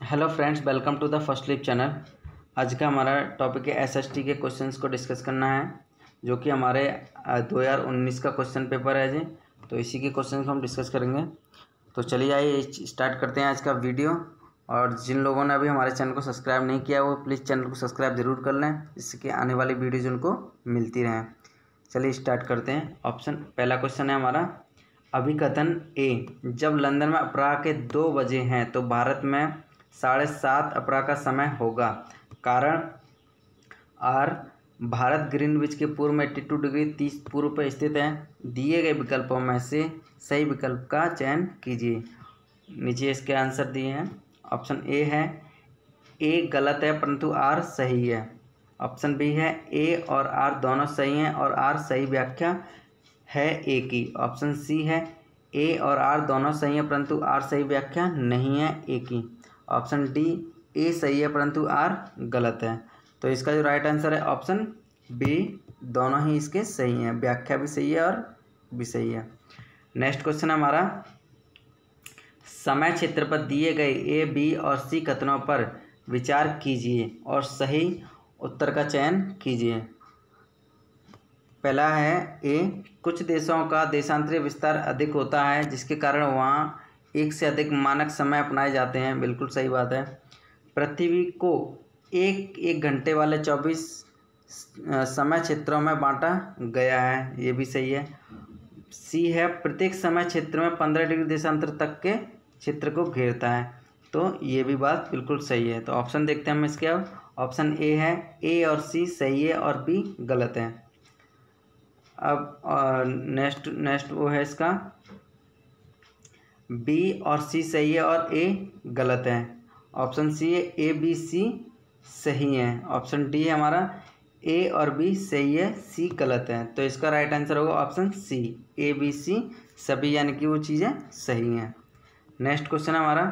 Hello friends welcome to the first lip channel आज का हमारा टॉपिक है एसएसटी के क्वेश्चंस को डिस्कस करना है, जो कि हमारे दो हज़ार उन्नीस का क्वेश्चन पेपर है जी। तो इसी के क्वेश्चन को हम डिस्कस करेंगे। तो चलिए आइए स्टार्ट करते हैं आज का वीडियो और जिन लोगों ने अभी हमारे चैनल को सब्सक्राइब नहीं किया, वो प्लीज़ चैनल को सब्सक्राइब ज़रूर कर लें, जिससे आने वाली वीडियोज़ उनको मिलती रहें। चलिए स्टार्ट करते हैं। ऑप्शन पहला क्वेश्चन है हमारा अभिकथन ए। जब लंदन में अपराह के दो बजे हैं तो भारत में साढ़े सात अपराह का समय होगा। कारण आर, भारत ग्रीनविच के पूर्व में एट्टी टू डिग्री तीस पूर्व पर स्थित है। दिए गए विकल्पों में से सही विकल्प का चयन कीजिए। नीचे इसके आंसर दिए हैं। ऑप्शन ए है, ए गलत है, परंतु आर सही है। ऑप्शन बी है, ए और आर दोनों सही हैं और आर सही व्याख्या है ए की। ऑप्शन सी है ए और आर दोनों सही है, परंतु आर सही व्याख्या नहीं है ए की। ऑप्शन डी ए सही है, परंतु आर गलत है। तो इसका जो राइट आंसर है ऑप्शन बी दोनों ही इसके सही हैं। व्याख्या भी सही है और भी सही है। नेक्स्ट क्वेश्चन हमारा। समय क्षेत्र पर दिए गए ए बी और सी कथनों पर विचार कीजिए और सही उत्तर का चयन कीजिए। पहला है ए, कुछ देशों का देशांतरीय विस्तार अधिक होता है, जिसके कारण वहाँ एक से अधिक मानक समय अपनाए जाते हैं। बिल्कुल सही बात है। पृथ्वी को एक एक घंटे वाले चौबीस समय क्षेत्रों में बांटा गया है। ये भी सही है। सी है, प्रत्येक समय क्षेत्र में पंद्रह डिग्री देशांतर तक के क्षेत्र को घेरता है। तो ये भी बात बिल्कुल सही है। तो ऑप्शन देखते हैं हम इसके अब। ऑप्शन ए है, ए और सी सही है और बी गलत है। अब नेक्स्ट नेक्स्ट वो है इसका। बी और सी सही है और ए गलत है। ऑप्शन सी है ए बी सी सही है। ऑप्शन डी है हमारा ए और बी सही है सी गलत है। तो इसका राइट आंसर होगा option C A B C सभी यानी कि वो चीज़ें सही हैं। नेक्स्ट क्वेश्चन है हमारा,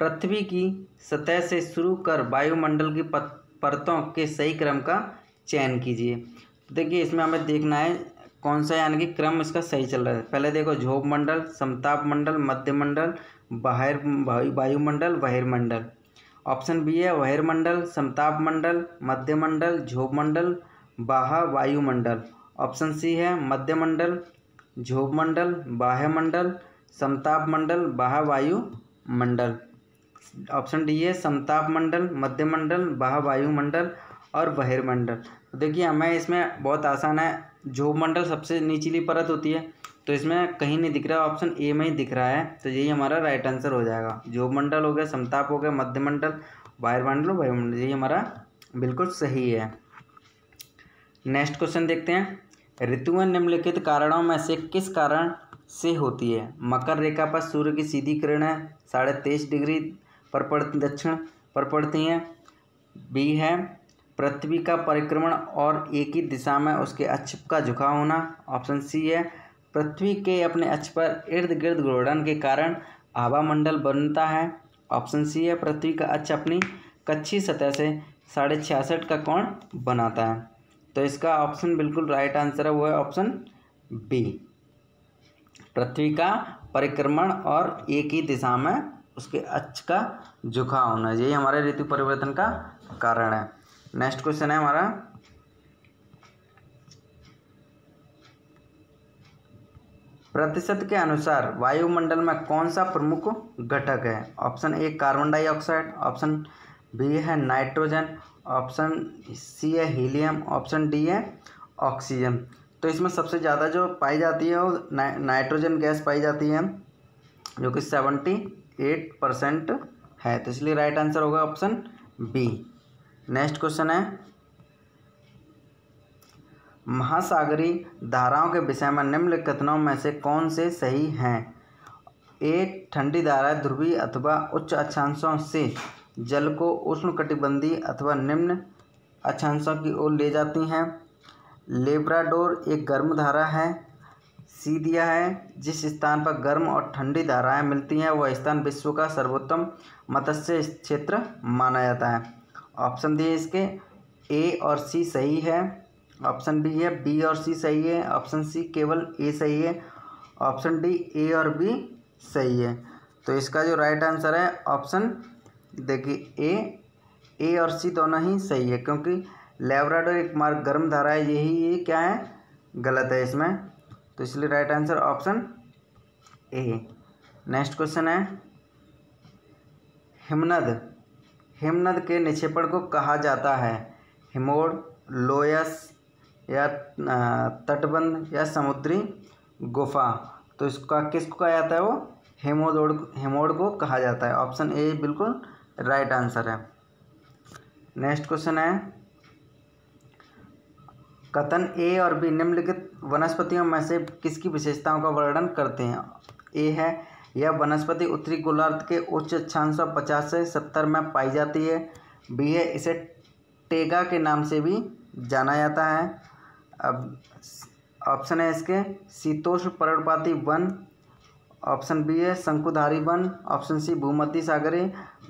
पृथ्वी की सतह से शुरू कर वायुमंडल की परतों के सही क्रम का चयन कीजिए। देखिए, इसमें हमें देखना है कौन सा यानी कि क्रम इसका सही चल रहा है? पहले देखो, झोप मंडल, समताप मंडल, मध्य मंडल, बाहर वायुमंडल बहिर्मंडल ऑप्शन बी है बहिर्मंडल समताप मंडल, मध्य मंडल, झोप मंडल बाह वायुमंडल ऑप्शन सी है मध्य मंडल, झोप मंडल, बाह्य मंडल, समताप मंडल बाह वायु मंडल। ऑप्शन डी है समताप मंडल, मध्य मंडल बाह वायुमंडल और बहिर्मंडल तो देखिए, हमें इसमें बहुत आसान है जो मंडल सबसे निचली परत होती है तो इसमें कहीं नहीं दिख रहा है ऑप्शन ए में ही दिख रहा है। तो यही हमारा राइट आंसर हो जाएगा। जो मंडल हो गया, समताप हो गया, मध्य मंडल वायुमंडल वायुमंडल यही हमारा बिल्कुल सही है। नेक्स्ट क्वेश्चन देखते हैं। ऋतुएँ निम्नलिखित कारणों में से किस कारण से होती है? मकर रेखा पर सूर्य की सीधी किरणें साढ़े तेईस डिग्री पर पड़, दक्षिण पर पड़ती हैं। बी है पृथ्वी का परिक्रमण और एक ही दिशा में उसके अक्ष का झुकाव होना ऑप्शन सी है। पृथ्वी के अपने अक्ष पर इर्द गिर्द घूर्णन के कारण आभा मंडल बनता है। ऑप्शन सी है, पृथ्वी का अक्ष अपनी कच्ची सतह से साढ़े छियासठ का कोण बनाता है। तो इसका ऑप्शन बिल्कुल राइट आंसर है, वो है ऑप्शन बी। पृथ्वी का परिक्रमण और एक ही दिशा में उसके अक्ष का झुकाव होना, यही हमारे ऋतु परिवर्तन का कारण है। नेक्स्ट क्वेश्चन है हमारा। प्रतिशत के अनुसार वायुमंडल में कौन सा प्रमुख घटक है? Option A carbon dioxide option B है नाइट्रोजन ऑप्शन सी है हीलियम ऑप्शन डी है ऑक्सीजन। तो इसमें सबसे ज़्यादा जो पाई जाती है वो ना, नाइट्रोजन गैस पाई जाती है जो कि सेवेंटी एट परसेंट है। तो इसलिए राइट आंसर होगा ऑप्शन बी नेक्स्ट क्वेश्चन है। महासागरी धाराओं के विषय में निम्न कथनों में से कौन से सही हैं? ए, ठंडी धाराएँ ध्रुवीय अथवा उच्च अक्षांशों से जल को उष्ण उष्णकटिबंधीय अथवा निम्न अक्षांशों की ओर ले जाती हैं। लेब्राडोर एक गर्म धारा है सी दिया है, जिस स्थान पर गर्म और ठंडी धाराएँ मिलती हैं, वह स्थान विश्व का सर्वोत्तम मत्स्य क्षेत्र माना जाता है। ऑप्शन दिए इसके। ए और सी सही है। ऑप्शन बी है, बी और सी सही है। ऑप्शन सी केवल ए सही है। ऑप्शन डी, ए और बी सही है। तो इसका जो राइट आंसर है ऑप्शन देखिए, ए ए और सी दोनों ही सही है, क्योंकि लेबराडोर एक मार्ग गर्म धारा है, यही ये क्या है? गलत है इसमें। तो इसलिए right answer option A next question है, हिमनद। हिमनद के निक्षेपण को कहा जाता है। हिमोड़, लोयस या तटबंध या समुद्री गुफा। तो इसका किसको कहा जाता है वो? हेमोदोड़ हेमोड को कहा जाता है। ऑप्शन ए बिल्कुल राइट आंसर है। नेक्स्ट क्वेश्चन है। कथन ए और बी निम्नलिखित वनस्पतियों में से किसकी विशेषताओं का वर्णन करते हैं? ए है यह वनस्पति उत्तरी गोलार्ध के उच्च अक्षांश पचास से सत्तर में पाई जाती है। बी है इसे टेगा के नाम से भी जाना जाता है। अब ऑप्शन है इसके, शीतोष्ण पर्णपाती वन, ऑप्शन बी है शंकुधारी वन, ऑप्शन सी भूमध्य सागरी,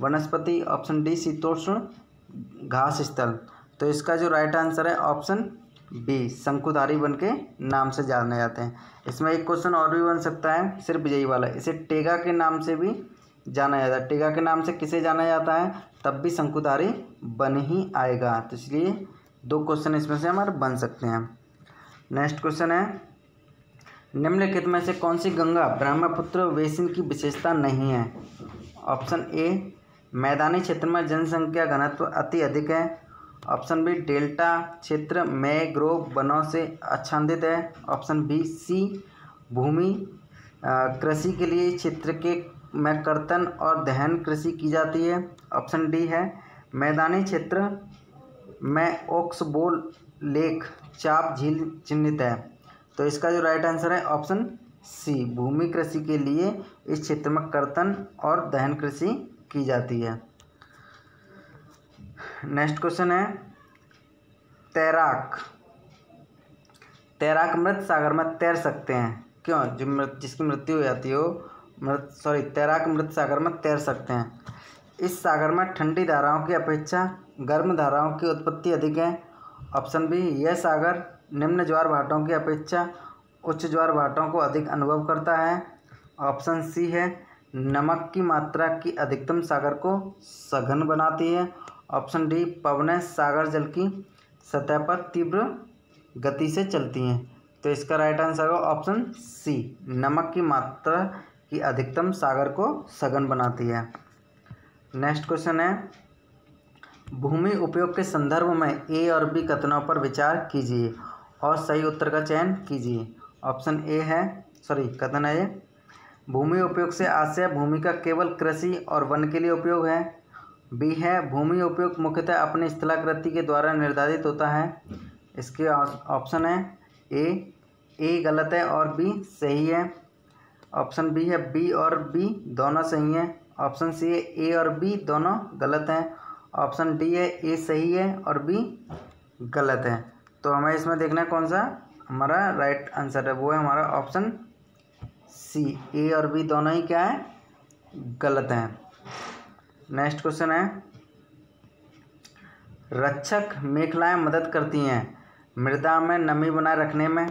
वनस्पति, ऑप्शन डी शीतोष्ण घास स्थल। तो इसका जो राइट आंसर है, ऑप्शन बी, शंकुधारी वन के नाम से जाने जाते हैं। इसमें एक क्वेश्चन और भी बन सकता है, सिर्फ़ विजयी वाला। इसे टेगा के नाम से भी जाना जाता है। टेगा के नाम से किसे जाना जाता है? तब भी शंकुधारी बन ही आएगा। तो इसलिए दो क्वेश्चन इसमें से हमारे बन सकते हैं। नेक्स्ट क्वेश्चन है, निम्नलिखित में से कौन सी गंगा ब्रह्मपुत्र बेसिन की विशेषता नहीं है? ऑप्शन ए मैदानी क्षेत्र में जनसंख्या घनत्व अति अधिक है। ऑप्शन बी, डेल्टा क्षेत्र मैग्रोव वनों से आच्छादित है। ऑप्शन बी, सी, भूमि कृषि के लिए क्षेत्र के में कर्तन और दहन कृषि की जाती है। ऑप्शन डी है, मैदानी क्षेत्र में ओक्सबोल लेक चाप झील चिन्हित है। तो इसका जो राइट आंसर है, ऑप्शन सी, भूमि कृषि के लिए इस क्षेत्र में कर्तन और दहन कृषि की जाती है। नेक्स्ट क्वेश्चन है, तैराक। तैराक मृत सागर में तैर सकते हैं। क्यों? जो मृत, जिसकी मृत्यु हो जाती हो, मृत सॉरी तैराक मृत सागर में तैर सकते हैं। इस सागर में ठंडी धाराओं की अपेक्षा गर्म धाराओं की उत्पत्ति अधिक है। ऑप्शन बी, यह सागर निम्न ज्वार भाटों की अपेक्षा उच्च ज्वार भाटों को अधिक अनुभव करता है। ऑप्शन सी है, नमक की मात्रा की अधिकतम सागर को सघन बनाती है। ऑप्शन डी, पवनें सागर जल की सतह पर तीव्र गति से चलती हैं। तो इसका राइट आंसर होगा ऑप्शन सी नमक की मात्रा की अधिकतम सागर को सघन बनाती है। नेक्स्ट क्वेश्चन है, भूमि उपयोग के संदर्भ में ए और बी कथनों पर विचार कीजिए और सही उत्तर का चयन कीजिए। ऑप्शन ए है सॉरी कथन है ये। भूमि उपयोग से आशय भूमि का केवल कृषि और वन के लिए उपयोग है। बी है। भूमि उपयोग मुख्यतः अपनी स्थलाकृति के द्वारा निर्धारित होता है। इसके ऑप्शन है। ए ए गलत है और बी सही है। ऑप्शन बी है बी और बी दोनों सही हैं। ऑप्शन सी है ए और बी दोनों गलत हैं। ऑप्शन डी है ए सही है और बी गलत है। तो हमें इसमें देखना है कौन सा? हमारा राइट आंसर है। वो है हमारा ऑप्शन सी ए और बी दोनों ही क्या है? गलत हैं। नेक्स्ट क्वेश्चन है। रक्षक मेखलाएँ मदद करती हैं, मृदा में नमी बनाए रखने में,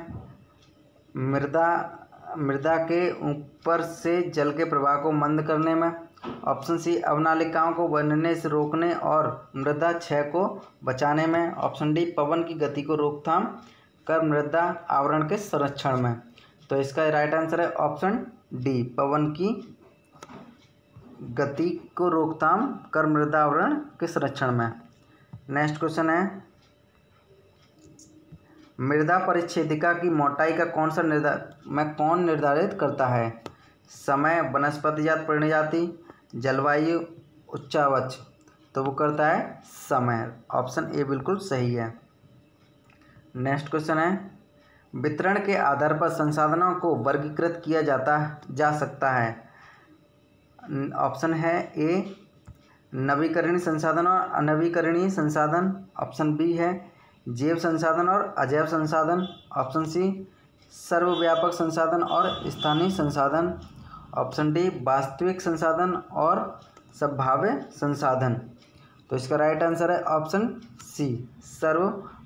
मृदा मृदा के ऊपर से जल के प्रवाह को मंद करने में, ऑप्शन सी अवनालिकाओं को बनने से रोकने और मृदा क्षय को बचाने में, ऑप्शन डी पवन की गति को रोकथाम कर मृदा आवरण के संरक्षण में। तो इसका राइट आंसर है ऑप्शन डी, पवन की गति को रोकथाम कर मृदावरण के संरक्षण में। नेक्स्ट क्वेश्चन है। मृदा परिच्छेदिका की मोटाई का कौन सा निर्धार में कौन निर्धारित करता है? समय, वनस्पति जात जाति जलवायु, उच्चावच। तो वो करता है समय। ऑप्शन ए बिल्कुल सही है। नेक्स्ट क्वेश्चन है। वितरण के आधार पर संसाधनों को वर्गीकृत किया जाता, जा सकता है। ऑप्शन है ए, नवीकरणीय संसाधन और अनवीकरणीय संसाधन। ऑप्शन बी है जैव संसाधन और अजैव संसाधन। ऑप्शन सी, सर्वव्यापक संसाधन और स्थानीय संसाधन। ऑप्शन डी, वास्तविक संसाधन और संभाव्य संसाधन। तो इसका राइट आंसर है ऑप्शन सी सर्व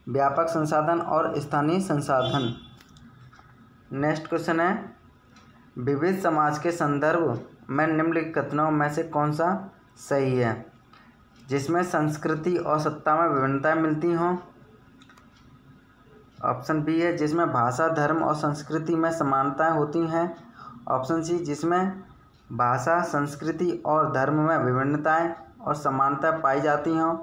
व्यापक संसाधन और स्थानीय संसाधन। नेक्स्ट क्वेश्चन है, विविध समाज के संदर्भ। में निम्नलिखित कथनों में से कौन सा सही है? जिसमें संस्कृति और सत्ता में विभिन्नताएँ मिलती हों। ऑप्शन बी है, जिसमें भाषा, धर्म और संस्कृति में समानताएँ होती हैं। ऑप्शन सी, जिसमें भाषा, संस्कृति और धर्म में विभिन्नताएँ और समानता पाई जाती हों।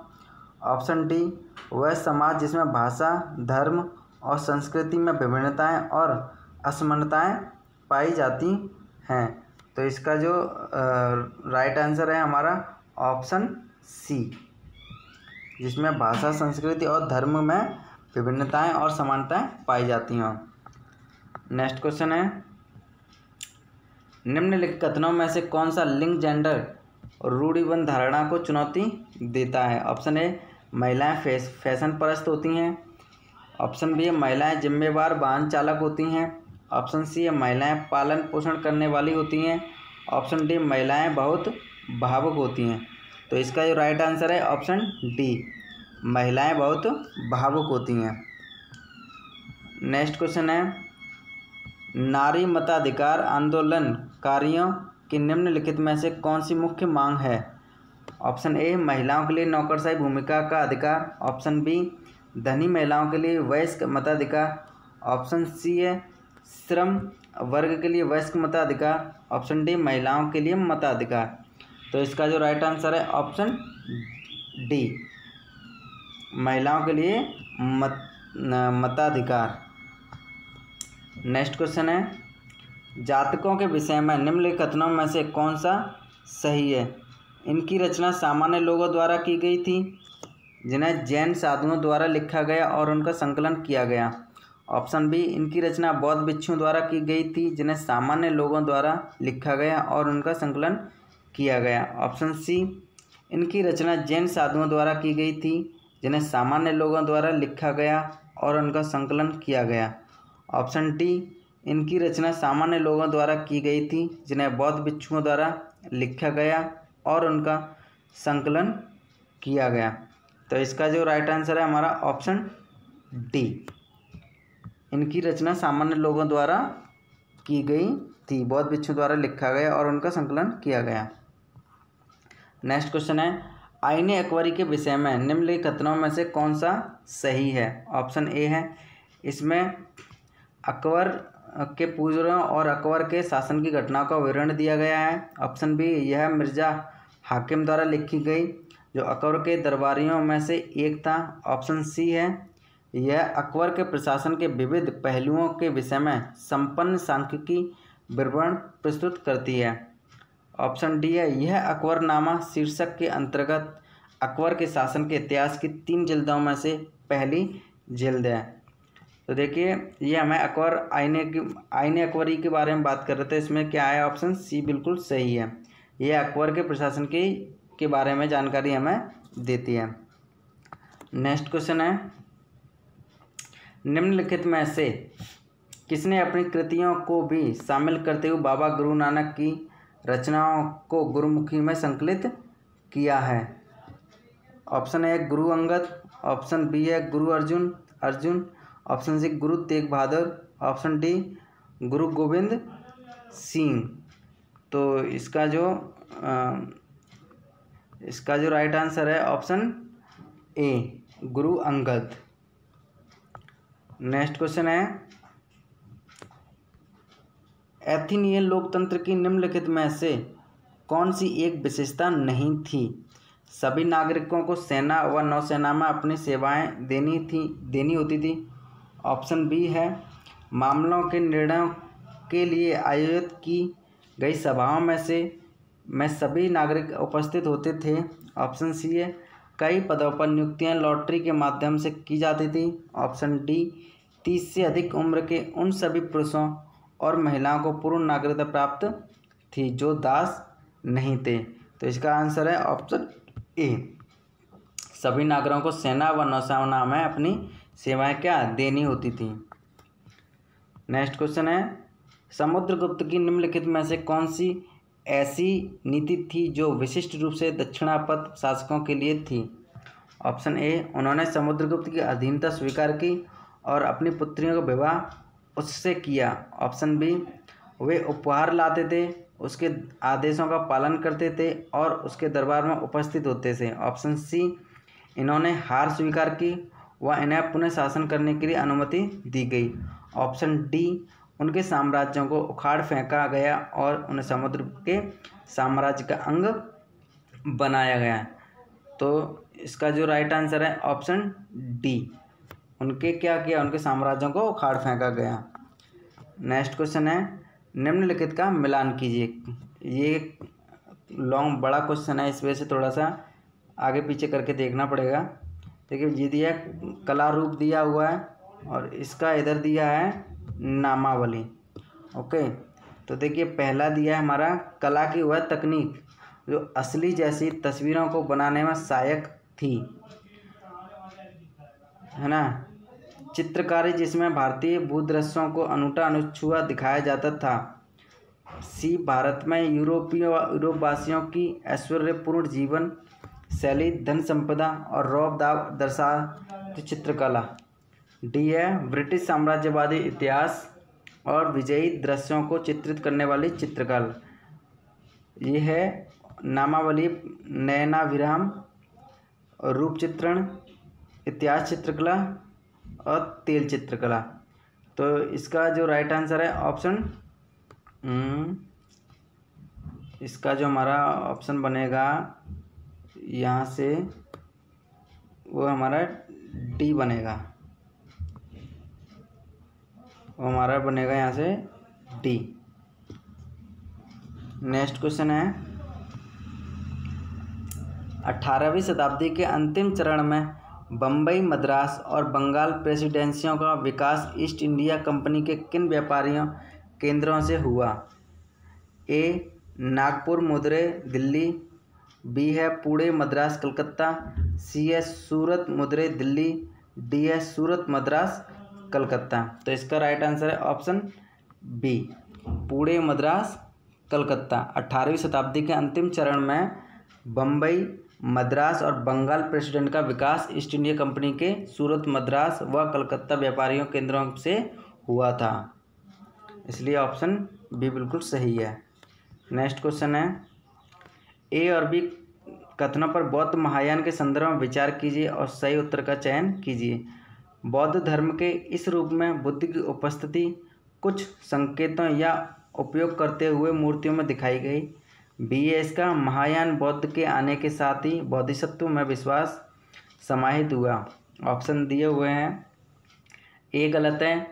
ऑप्शन डी, वह समाज जिसमें भाषा, धर्म और संस्कृति में विभिन्नताएँ और असमानताएँ पाई जाती हैं। तो इसका जो राइट आंसर है हमारा ऑप्शन सी जिसमें भाषा, संस्कृति और धर्म में विभिन्नताएँ और समानताएँ पाई जाती हों। नेक्स्ट क्वेश्चन है। निम्नलिखित कथनों में से कौन सा लिंग जेंडर रूढ़िबंध धारणा को चुनौती देता है? ऑप्शन ए महिलाएँ फैस, फ़ैशन परस्त होती हैं। ऑप्शन बी महिलाएँ जिम्मेवार, वाहन चालक होती हैं। ऑप्शन सी है, महिलाएँ पालन पोषण करने वाली होती हैं। ऑप्शन डी, महिलाएँ बहुत भावुक होती हैं। तो इसका जो राइट आंसर है ऑप्शन डी महिलाएँ बहुत भावुक होती हैं। नेक्स्ट क्वेश्चन है, नारी मताधिकार आंदोलनकारियों की निम्नलिखित में से कौन सी मुख्य मांग है? ऑप्शन ए महिलाओं के लिए नौकरशाही भूमिका का अधिकार। ऑप्शन बी धनी महिलाओं के लिए वयस्क मताधिकार। ऑप्शन सी है श्रम वर्ग के लिए वयस्क मताधिकार ऑप्शन डी महिलाओं के लिए मताधिकार। तो इसका जो राइट आंसर है ऑप्शन डी महिलाओं के लिए मत मताधिकार। नेक्स्ट क्वेश्चन है, जातकों के विषय में निम्नलिखित कथनों में से कौन सा सही है? इनकी रचना सामान्य लोगों द्वारा की गई थी, जिन्हें जैन साधुओं द्वारा लिखा गया और उनका संकलन किया गया। ऑप्शन बी, इनकी रचना बौद्ध भिक्षुओं द्वारा की गई थी, जिन्हें सामान्य लोगों द्वारा लिखा गया और उनका संकलन किया गया। ऑप्शन सी, इनकी रचना जैन साधुओं द्वारा की गई थी, जिन्हें सामान्य लोगों द्वारा लिखा गया और उनका संकलन किया गया। ऑप्शन डी, इनकी रचना सामान्य लोगों द्वारा की गई थी, जिन्हें बौद्ध भिक्षुओं द्वारा लिखा गया और उनका संकलन किया गया। तो इसका जो राइट आंसर है हमारा ऑप्शन डी। इनकी रचना सामान्य लोगों द्वारा की गई थी, बौद्ध भिक्षु द्वारा लिखा गया और उनका संकलन किया गया। नेक्स्ट क्वेश्चन है, आईने अकबरी के विषय में निम्नलिखित कथनों में से कौन सा सही है? ऑप्शन ए है, इसमें अकबर के पूर्वजों और अकबर के शासन की घटनाओं का विवरण दिया गया है। ऑप्शन बी यह मिर्ज़ा हाकिम द्वारा लिखी गई, जो अकबर के दरबारियों में से एक था। ऑप्शन सी है यह अकबर के प्रशासन के विविध पहलुओं के विषय में संपन्न सांख्यिकी विवरण प्रस्तुत करती है। ऑप्शन डी है, यह अकबरनामा शीर्षक के अंतर्गत अकबर के शासन के इतिहास की तीन जिल्दों में से पहली जिल्द है। तो देखिए, ये हमें अकबर, आईने की, आईने अकबरी के बारे में बात कर रहे थे, इसमें क्या है ऑप्शन सी बिल्कुल सही है। ये अकबर के प्रशासन की, के बारे में जानकारी हमें देती है। नेक्स्ट क्वेश्चन है निम्नलिखित में से किसने अपनी कृतियों को भी शामिल करते हुए बाबा गुरु नानक की रचनाओं को गुरुमुखी में संकलित किया है? Option A Guru Angad option B है गुरु Arjun Arjun option C Guru Tegh Bahadur option D गुरु गोविंद सिंह। तो इसका जो आ, इसका जो राइट आंसर है option A Guru Angad. Next question है। एथीनियन लोकतंत्र की निम्नलिखित में से कौन सी एक विशेषता नहीं थी? सभी नागरिकों को सेना व नौसेना में अपनी सेवाएँ देनी थी, देनी होती थी। ऑप्शन बी है, मामलों के निर्णयों के लिए आयोजित की गई सभाओं में से, में सभी नागरिक उपस्थित होते थे। ऑप्शन सी है कई पदों पर नियुक्तियाँ लॉटरी के माध्यम से की जाती थी। ऑप्शन डी, तीस से अधिक उम्र के उन सभी पुरुषों और महिलाओं को पूर्ण नागरिकता प्राप्त थी जो दास नहीं थे। तो इसका आंसर है ऑप्शन ए। सभी नागरिकों को सेना व नौसेना में अपनी सेवाएँ क्या देनी होती थी? नेक्स्ट क्वेश्चन है, समुद्रगुप्त की निम्नलिखित में से कौन सी ऐसी नीति थी जो विशिष्ट रूप से दक्षिणापथ शासकों के लिए थी। ऑप्शन ए, उन्होंने समुद्रगुप्त की अधीनता स्वीकार की और अपनी पुत्रियों का विवाह उससे किया। ऑप्शन बी, वे उपहार लाते थे, उसके आदेशों का पालन करते थे और उसके दरबार में उपस्थित होते थे। ऑप्शन सी, इन्होंने हार स्वीकार की व इन्हें पुनः शासन करने के लिए अनुमति दी गई। ऑप्शन डी उनके साम्राज्यों को उखाड़ फेंका गया और उन्हें समुद्र के साम्राज्य का अंग बनाया गया। तो इसका जो राइट आंसर है ऑप्शन डी उनके क्या किया? उनके साम्राज्यों को उखाड़ फेंका गया। नेक्स्ट क्वेश्चन है, निम्नलिखित का मिलान कीजिए। ये लॉन्ग बड़ा क्वेश्चन है, इस वजह से थोड़ा सा आगे पीछे करके देखना पड़ेगा। देखिए, ये दिया, कला रूप दिया हुआ है और इसका इधर दिया है नामावली। ओके? तो देखिए, पहला दिया है हमारा कला की वह तकनीक जो असली जैसी तस्वीरों को बनाने में सहायक थी। है ना? चित्रकारी जिसमें भारतीय भूदृश्यों को अनूठा अनुछुआ दिखाया जाता था। सी, भारत में यूरोपीय यूरोपवासियों की ऐश्वर्यपूर्ण जीवन शैली, धन संपदा और रौब दाव दर्शा चित्रकला। डी है ब्रिटिश साम्राज्यवादी इतिहास और विजयी दृश्यों को चित्रित करने वाली चित्रकला। ये है नामावली नैना विराम रूप चित्रण इतिहास चित्रकला और तेल चित्रकला। तो इसका जो राइट आंसर है ऑप्शन हम्म, इसका जो हमारा ऑप्शन बनेगा यहाँ से वो हमारा डी बनेगा। वो हमारा बनेगा यहाँ से डी नेक्स्ट क्वेश्चन है। अठारहवीं शताब्दी के अंतिम चरण में बम्बई मद्रास और बंगाल प्रेसिडेंसियों का विकास ईस्ट इंडिया कंपनी के किन व्यापारियों केंद्रों से हुआ? ए नागपुर, मुद्रे, दिल्ली। बी है पुणे, मद्रास, कलकत्ता। सी है सूरत, मुद्रे, दिल्ली। डी है सूरत, मद्रास। कलकत्ता। तो इसका राइट आंसर है ऑप्शन बी पुणे, मद्रास, कलकत्ता। अठारहवीं शताब्दी के अंतिम चरण में बम्बई मद्रास और बंगाल प्रेसिडेंट का विकास ईस्ट इंडिया कंपनी के सूरत, मद्रास व कलकत्ता व्यापारियों केंद्रों से हुआ था। इसलिए ऑप्शन बी बिल्कुल सही है। नेक्स्ट क्वेश्चन है ए और बी कथनों पर बौद्ध महायान के संदर्भ में विचार कीजिए और सही उत्तर का चयन कीजिए। बौद्ध धर्म के इस रूप में बुद्ध की उपस्थिति कुछ संकेतों या उपयोग करते हुए मूर्तियों में दिखाई गई। बी है इसका महायान बौद्ध के आने के साथ ही बौद्धिसत्व में विश्वास समाहित हुआ। ऑप्शन दिए हुए हैं। ए गलत है,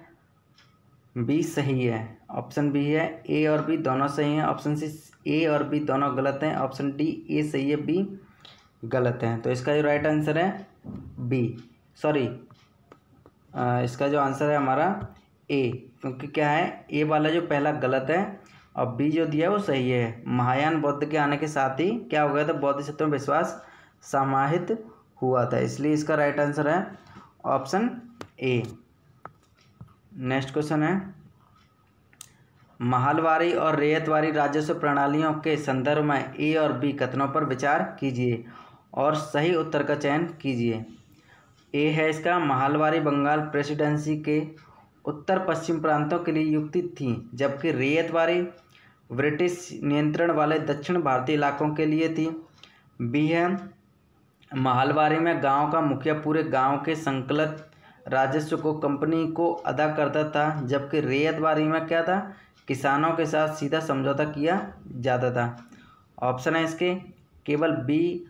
बी सही है। ऑप्शन बी है, ए और बी दोनों सही हैं। ऑप्शन सी, ए और बी दोनों गलत हैं। ऑप्शन डी, ए सही है, बी गलत है। तो इसका जो राइट आंसर है, बी। सॉरी इसका जो आंसर है हमारा ए क्योंकि क्या है ए वाला जो पहला गलत है और बी जो दिया है वो सही है। महायान बौद्ध के आने के साथ ही क्या हो गया था, बौद्ध सत्व में विश्वास समाहित हुआ था। इसलिए इसका राइट आंसर है ऑप्शन ए नेक्स्ट क्वेश्चन है। महालवारी और रेयतवारी राजस्व प्रणालियों के संदर्भ में ए और बी कथनों पर विचार कीजिए और सही उत्तर का चयन कीजिए। ए है इसका महालवारी बंगाल प्रेसिडेंसी के उत्तर पश्चिम प्रांतों के लिए युक्ति थी, जबकि रेयतवारी ब्रिटिश नियंत्रण वाले दक्षिण भारतीय इलाकों के लिए थी। बी है महालवारी में गाँव का मुखिया पूरे गाँव के संकलित राजस्व को, कंपनी को अदा करता था, जबकि रेयतवारी में क्या था? किसानों के साथ सीधा समझौता किया जाता था। ऑप्शन है इसके, केवल बी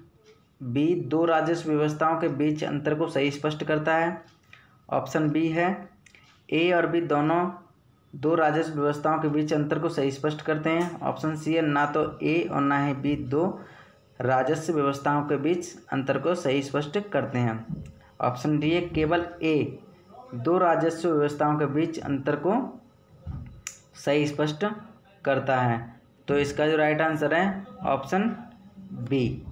बी, दो राजस्व व्यवस्थाओं के बीच अंतर को सही स्पष्ट करता है। ऑप्शन बी है, ए और बी दोनों दो राजस्व व्यवस्थाओं के बीच अंतर को सही स्पष्ट करते हैं। ऑप्शन सी है, ना तो ए और ना ही बी दो राजस्व व्यवस्थाओं के बीच अंतर को सही स्पष्ट करते हैं। ऑप्शन डी है, केवल ए दो राजस्व व्यवस्थाओं के बीच अंतर को सही स्पष्ट करता है। तो इसका जो राइट आंसर है, ऑप्शन बी।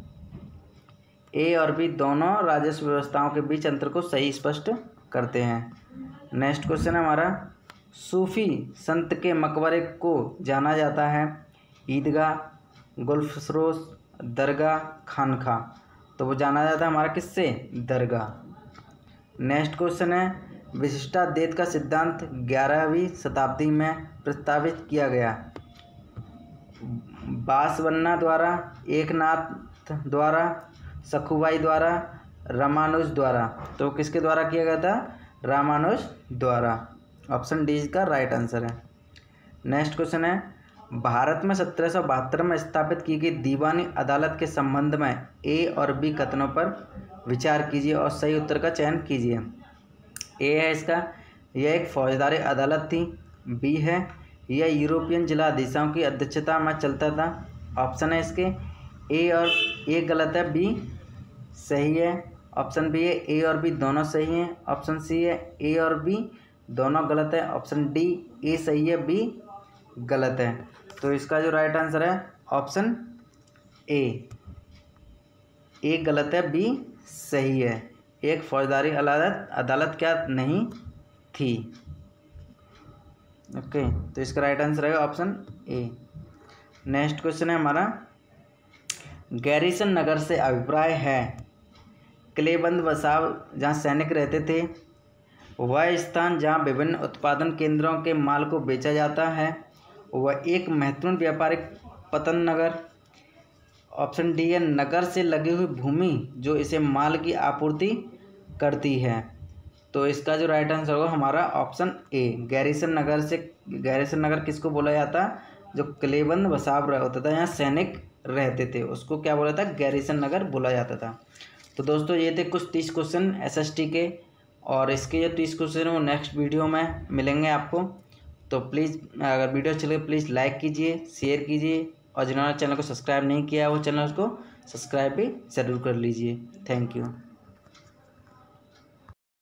ए और बी दोनों राजस्व व्यवस्थाओं के बीच अंतर को सही स्पष्ट करते हैं। नेक्स्ट क्वेश्चन है हमारा। सूफी संत के मकबरे को जाना जाता है। ईदगाह गुल्फसरोस दरगाह, खानखा। तो वो जाना जाता है हमारा किससे? दरगाह। नेक्स्ट क्वेश्चन है विशिष्टा विशिष्टाद्वैत का सिद्धांत ग्यारहवीं शताब्दी में प्रस्तावित किया गया। बासवन्ना द्वारा, एकनाथ द्वारा सखुबाई द्वारा, रामानुज द्वारा। तो किसके द्वारा किया गया था? रामानुज द्वारा। ऑप्शन डी इसका राइट आंसर है। नेक्स्ट क्वेश्चन है, भारत में सत्रह सौ बहत्तर में स्थापित की गई दीवानी अदालत के संबंध में ए और बी कथनों पर विचार कीजिए और सही उत्तर का चयन कीजिए। ए है इसका, यह एक फौजदारी अदालत थी। बी है, यह यूरोपियन जिला जिलाधीशों की अध्यक्षता में चलता था। ऑप्शन है इसके ए और ए गलत है बी सही है ऑप्शन बी है ए और बी दोनों सही हैं ऑप्शन सी है ए और बी दोनों गलत है ऑप्शन डी ए सही है बी गलत है। तो इसका जो राइट आंसर है ऑप्शन ए ए गलत है बी सही है। एक फौजदारी अदालत अदालत क्या नहीं थी? ओके तो इसका राइट आंसर है ऑप्शन ए नेक्स्ट क्वेश्चन है हमारा। गैरिसन नगर से अभिप्राय है। किलेबंद बसाव जहाँ सैनिक रहते थे, वह स्थान जहाँ विभिन्न उत्पादन केंद्रों के माल को बेचा जाता है, वह एक महत्वपूर्ण व्यापारिक पतन नगर। ऑप्शन डी है, नगर से लगी हुई भूमि, जो इसे माल की आपूर्ति करती है। तो इसका जो राइट आंसर होगा, हमारा ऑप्शन ए, गैरिसन नगर से, गैरिसन नगर किसको बोला जाता? जो किलेबंद बसाव होता था यहाँ सैनिक रहते थे। उसको क्या बोला था? गैरिसन नगर बोला जाता था। तो दोस्तों, ये थे कुछ तीस क्वेश्चन एसएसटी के। और इसके जो तीस क्वेश्चन हैं, वो नेक्स्ट वीडियो में मिलेंगे आपको। तो प्लीज़ अगर वीडियो अच्छी लगे प्लीज़ लाइक कीजिए शेयर कीजिए। और जिन्होंने चैनल को सब्सक्राइब नहीं किया है वो चैनल को सब्सक्राइब भी ज़रूर कर लीजिए। Thank you